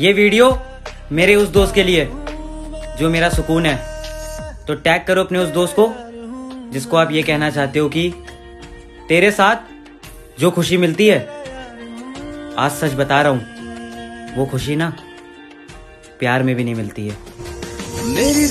ये वीडियो मेरे उस दोस्त के लिए, जो मेरा सुकून है। तो टैग करो अपने उस दोस्त को, जिसको आप ये कहना चाहते हो कि तेरे साथ जो खुशी मिलती है, आज सच बता रहा हूँ, वो खुशी ना प्यार में भी नहीं मिलती है। मेरी